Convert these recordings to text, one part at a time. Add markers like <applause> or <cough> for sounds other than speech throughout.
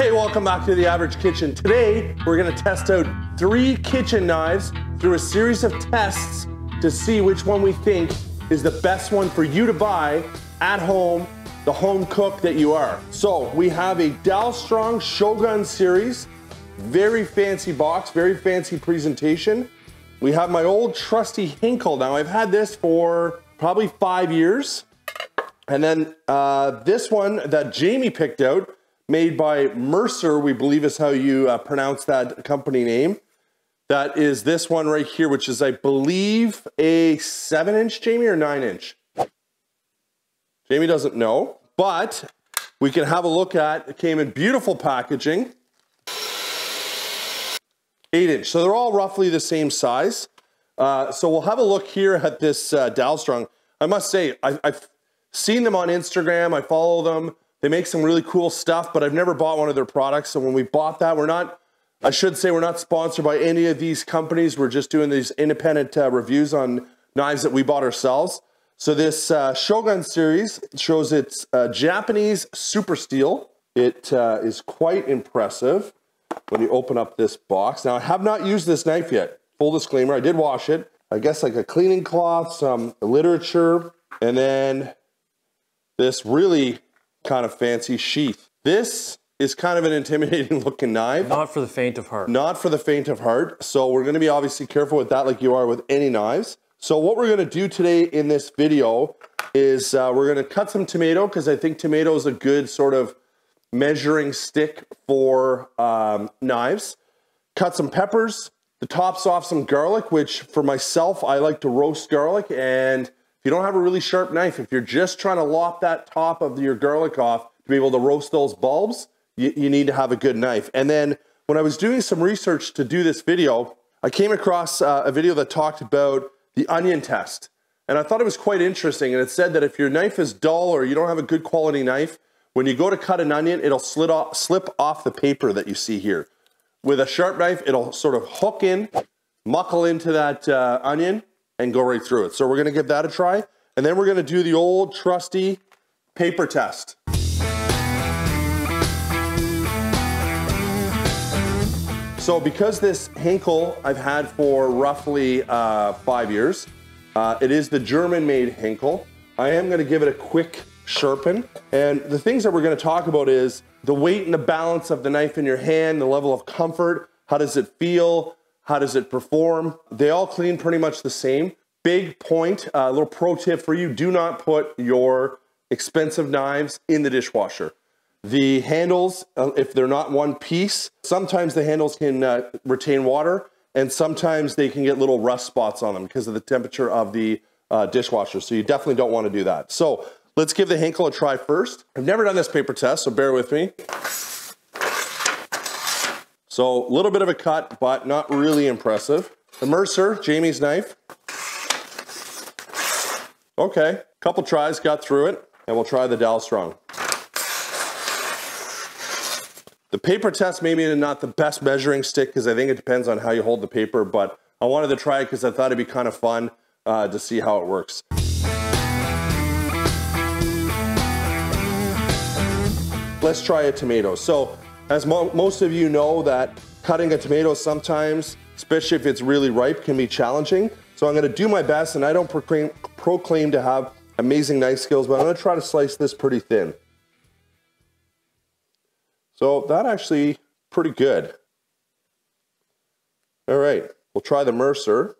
Hey, welcome back to The Average Kitchen. Today, we're gonna test out three kitchen knives through a series of tests to see which one we think is the best one for you to buy at home, the home cook that you are. So, we have a Dalstrong Shogun series, very fancy box, very fancy presentation. We have my old trusty Hinkle. Now, I've had this for probably five years. And then uh, this one that Jamie picked out, made by Mercer, we believe is how you uh, pronounce that company name. That is this one right here, which is, I believe, a seven inch, Jamie, or nine inch? Jamie doesn't know, but we can have a look at, it came in beautiful packaging. Eight inch, so they're all roughly the same size. Uh, so we'll have a look here at this uh, Dalstrong. I must say, I, I've seen them on Instagram. I follow them. They make some really cool stuff, but I've never bought one of their products. So when we bought that, we're not, I should say, we're not sponsored by any of these companies. We're just doing these independent uh, reviews on knives that we bought ourselves. So this uh, Shogun series shows it's uh, Japanese super steel. It uh, is quite impressive when you open up this box. Now I have not used this knife yet. Full disclaimer, I did wash it. I guess like a cleaning cloth, some literature, and then this really kind of fancy sheath. This is kind of an intimidating <laughs> looking knife. Not for the faint of heart. Not for the faint of heart. So we're gonna be obviously careful with that like you are with any knives. So what we're gonna do today in this video is uh, we're gonna cut some tomato because I think tomato is a good sort of measuring stick for um, knives. Cut some peppers, the tops off some garlic, which for myself, I like to roast garlic and if you don't have a really sharp knife, if you're just trying to lop that top of your garlic off to be able to roast those bulbs, you, you need to have a good knife. And then when I was doing some research to do this video, I came across uh, a video that talked about the onion test. And I thought it was quite interesting. And it said that if your knife is dull or you don't have a good quality knife, when you go to cut an onion, it'll off, slip off the paper that you see here. With a sharp knife, it'll sort of hook in, muckle into that uh, onion, and go right through it. So we're gonna give that a try. And then we're gonna do the old trusty paper test. So because this Henkel I've had for roughly uh, five years, uh, it is the German-made Henkel. I am gonna give it a quick sharpen. And the things that we're gonna talk about is the weight and the balance of the knife in your hand, the level of comfort, how does it feel, how does it perform? They all clean pretty much the same. Big point, a uh, little pro tip for you, do not put your expensive knives in the dishwasher. The handles, uh, if they're not one piece, sometimes the handles can uh, retain water and sometimes they can get little rust spots on them because of the temperature of the uh, dishwasher. So you definitely don't want to do that. So let's give the Henkel a try first. I've never done this paper test, so bear with me. So a little bit of a cut, but not really impressive. The Mercer, Jamie's knife. Okay, couple tries, got through it, and we'll try the Dalstrong. The paper test maybe not the best measuring stick because I think it depends on how you hold the paper, but I wanted to try it because I thought it'd be kind of fun uh, to see how it works. Let's try a tomato. So as mo most of you know that cutting a tomato sometimes, especially if it's really ripe, can be challenging. So I'm gonna do my best and I don't proclaim, proclaim to have amazing knife skills, but I'm gonna try to slice this pretty thin. So that actually pretty good. All right, we'll try the Mercer.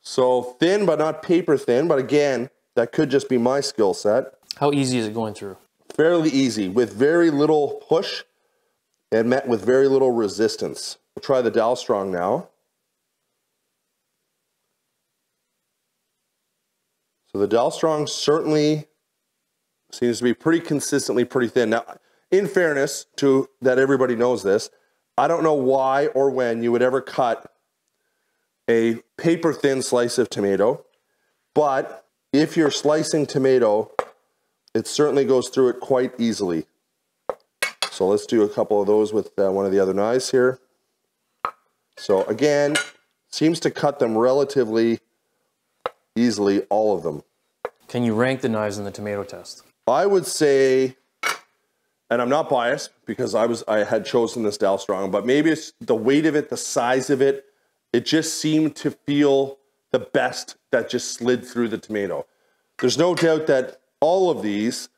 So thin, but not paper thin, but again, that could just be my skill set. How easy is it going through? Fairly easy with very little push and met with very little resistance. We'll try the Dalstrong now. So the Dalstrong certainly seems to be pretty consistently pretty thin. Now, in fairness to that everybody knows this, I don't know why or when you would ever cut a paper thin slice of tomato, but if you're slicing tomato it certainly goes through it quite easily. So let's do a couple of those with uh, one of the other knives here. So again, seems to cut them relatively easily, all of them. Can you rank the knives in the tomato test? I would say, and I'm not biased because I was I had chosen this Dalstrong, but maybe it's the weight of it, the size of it. It just seemed to feel the best that just slid through the tomato. There's no doubt that all of these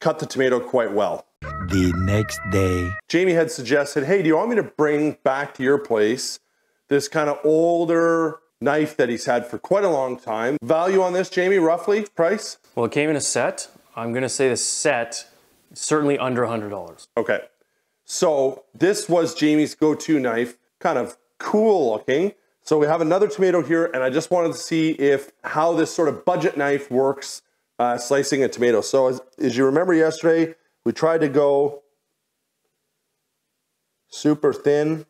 cut the tomato quite well. The next day. Jamie had suggested, hey, do you want me to bring back to your place this kind of older knife that he's had for quite a long time? Value on this, Jamie, roughly, price? Well, it came in a set. I'm gonna say the set certainly under $100. Okay. So this was Jamie's go-to knife, kind of cool looking. So we have another tomato here, and I just wanted to see if how this sort of budget knife works uh, slicing a tomato. So as, as you remember yesterday, we tried to go super thin.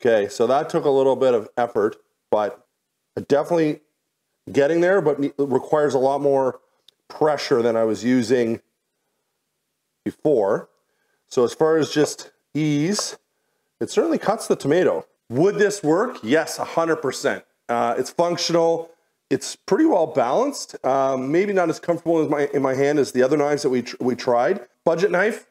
Okay, so that took a little bit of effort, but definitely getting there, but requires a lot more pressure than I was using before. So as far as just ease, it certainly cuts the tomato. Would this work? Yes, 100%. Uh, it's functional. It's pretty well balanced. Um, maybe not as comfortable as my, in my hand as the other knives that we, tr we tried. Budget knife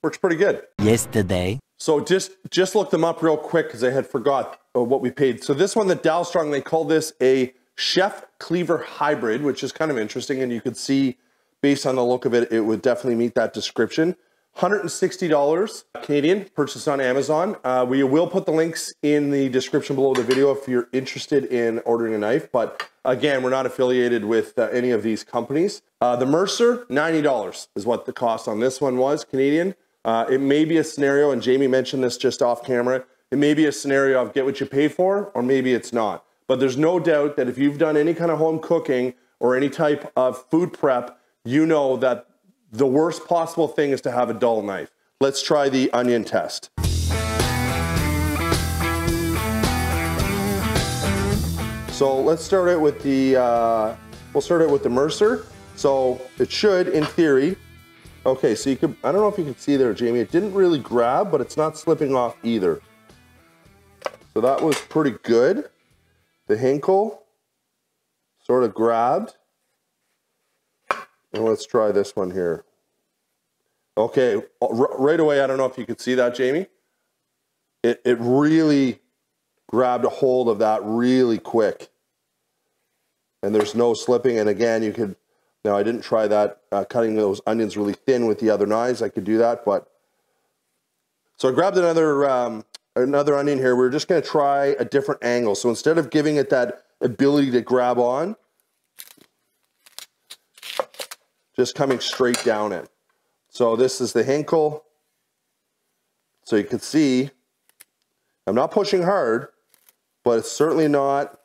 works pretty good. Yesterday. So just just look them up real quick because I had forgot uh, what we paid. So this one, the Dalstrong, they call this a Chef Cleaver Hybrid, which is kind of interesting. And you could see, based on the look of it, it would definitely meet that description. $160 Canadian, purchased on Amazon. Uh, we will put the links in the description below the video if you're interested in ordering a knife. But again, we're not affiliated with uh, any of these companies. Uh, the Mercer, $90 is what the cost on this one was, Canadian. Uh, it may be a scenario, and Jamie mentioned this just off camera, it may be a scenario of get what you pay for, or maybe it's not. But there's no doubt that if you've done any kind of home cooking or any type of food prep, you know that the worst possible thing is to have a dull knife. Let's try the onion test. So let's start it with the, uh, we'll start it with the Mercer. So it should, in theory, okay, so you could, I don't know if you can see there, Jamie, it didn't really grab, but it's not slipping off either. So that was pretty good. The Hinkle sort of grabbed. And let's try this one here. Okay, right away, I don't know if you could see that, Jamie. It, it really grabbed a hold of that really quick. And there's no slipping. And again, you could, now I didn't try that, uh, cutting those onions really thin with the other knives. I could do that, but. So I grabbed another, um, another onion here. We're just gonna try a different angle. So instead of giving it that ability to grab on, just coming straight down it. So this is the Hinkle. So you can see, I'm not pushing hard, but it's certainly not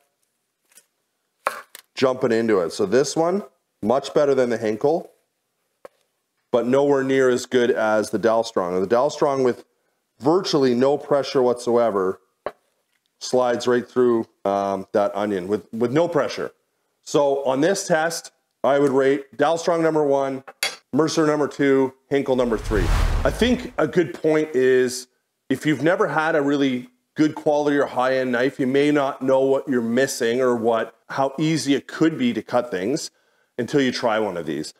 jumping into it. So this one, much better than the Hinkle, but nowhere near as good as the Dalstrong. The Dalstrong with virtually no pressure whatsoever slides right through um, that onion with, with no pressure. So on this test, I would rate Dalstrong number one, Mercer number two, Hinkle number three. I think a good point is if you've never had a really good quality or high-end knife, you may not know what you're missing or what how easy it could be to cut things until you try one of these.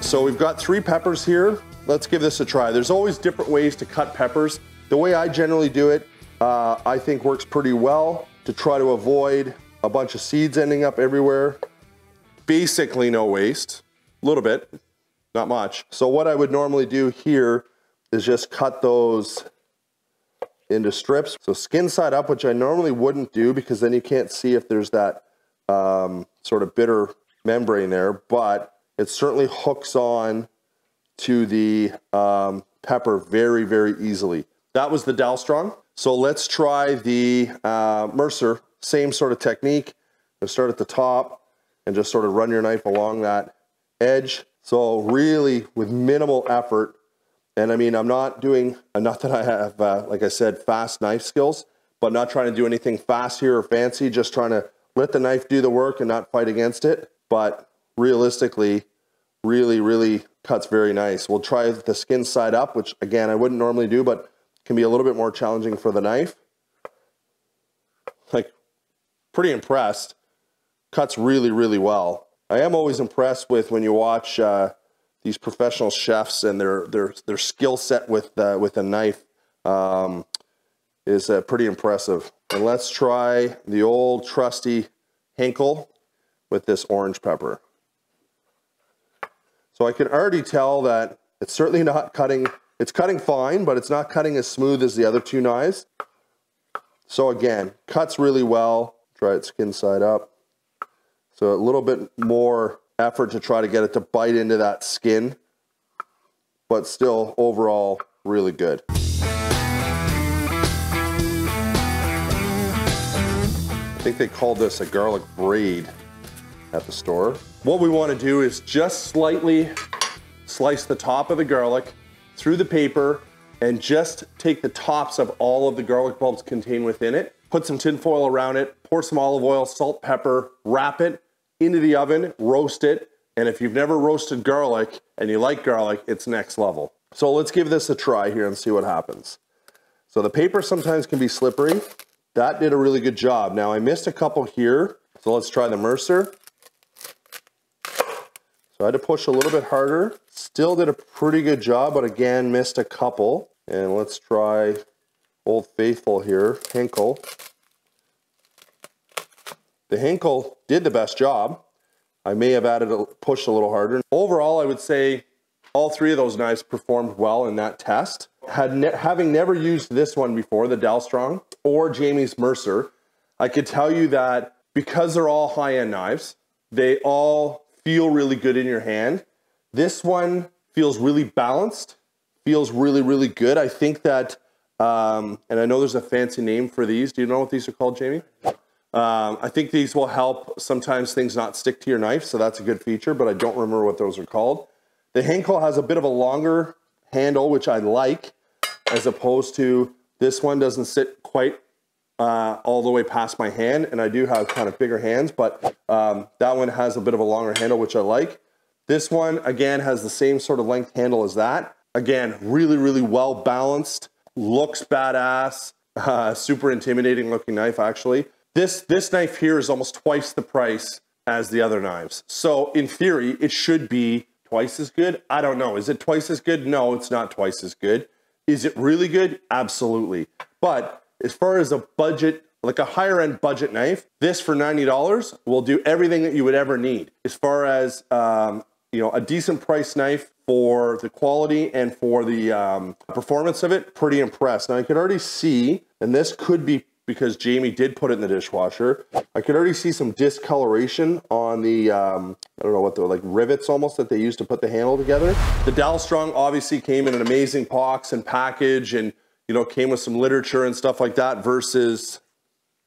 So we've got three peppers here. Let's give this a try. There's always different ways to cut peppers. The way I generally do it, uh, I think works pretty well to try to avoid a bunch of seeds ending up everywhere. Basically no waste, a little bit, not much. So what I would normally do here is just cut those into strips. So skin side up, which I normally wouldn't do because then you can't see if there's that um, sort of bitter membrane there, but it certainly hooks on to the um, pepper very, very easily. That was the Dalstrong. So let's try the uh, Mercer, same sort of technique. You start at the top and just sort of run your knife along that edge. So really with minimal effort, and I mean, I'm not doing, <laughs> not that I have, uh, like I said, fast knife skills, but not trying to do anything fast here or fancy, just trying to let the knife do the work and not fight against it. But realistically, really, really cuts very nice. We'll try the skin side up, which again, I wouldn't normally do, but can be a little bit more challenging for the knife. Like, pretty impressed. cuts really, really well. I am always impressed with when you watch uh, these professional chefs and their their their skill set with uh, with a knife um, is uh, pretty impressive. And let's try the old trusty Henkel with this orange pepper. So I can already tell that it's certainly not cutting, it's cutting fine, but it's not cutting as smooth as the other two knives. So again, cuts really well. Try it skin side up. So a little bit more effort to try to get it to bite into that skin, but still overall really good. I think they called this a garlic braid at the store. What we want to do is just slightly slice the top of the garlic through the paper and just take the tops of all of the garlic bulbs contained within it, put some tin foil around it, pour some olive oil, salt, pepper, wrap it into the oven, roast it, and if you've never roasted garlic and you like garlic, it's next level. So let's give this a try here and see what happens. So the paper sometimes can be slippery. That did a really good job. Now I missed a couple here, so let's try the Mercer. So I had to push a little bit harder. Still did a pretty good job, but again, missed a couple. And let's try Old Faithful here, Henkel. The Henkel did the best job. I may have added a push a little harder. Overall, I would say all three of those knives performed well in that test. Had ne having never used this one before, the Dalstrong or Jamie's Mercer, I could tell you that because they're all high-end knives, they all feel really good in your hand. This one feels really balanced, feels really, really good. I think that, um, and I know there's a fancy name for these. Do you know what these are called, Jamie? Um, I think these will help sometimes things not stick to your knife, so that's a good feature, but I don't remember what those are called. The Henkel has a bit of a longer handle, which I like, as opposed to this one doesn't sit quite uh, all the way past my hand, and I do have kind of bigger hands, but um, that one has a bit of a longer handle, which I like. This one, again, has the same sort of length handle as that. Again, really, really well balanced, looks badass, uh, super intimidating looking knife, actually. This, this knife here is almost twice the price as the other knives. So in theory, it should be twice as good. I don't know. Is it twice as good? No, it's not twice as good. Is it really good? Absolutely. But as far as a budget, like a higher end budget knife, this for $90 will do everything that you would ever need. As far as, um, you know, a decent price knife for the quality and for the um, performance of it, pretty impressed. Now I could already see, and this could be because Jamie did put it in the dishwasher. I could already see some discoloration on the, um, I don't know what they're like rivets almost that they used to put the handle together. The Dalstrong obviously came in an amazing box and package and, you know, came with some literature and stuff like that versus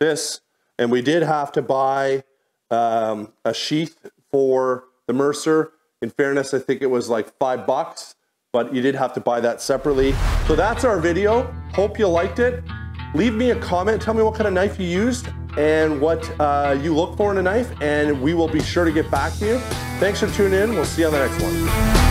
this. And we did have to buy um, a sheath for the Mercer. In fairness, I think it was like five bucks, but you did have to buy that separately. So that's our video. Hope you liked it. Leave me a comment. Tell me what kind of knife you used and what uh, you look for in a knife, and we will be sure to get back to you. Thanks for tuning in. We'll see you on the next one.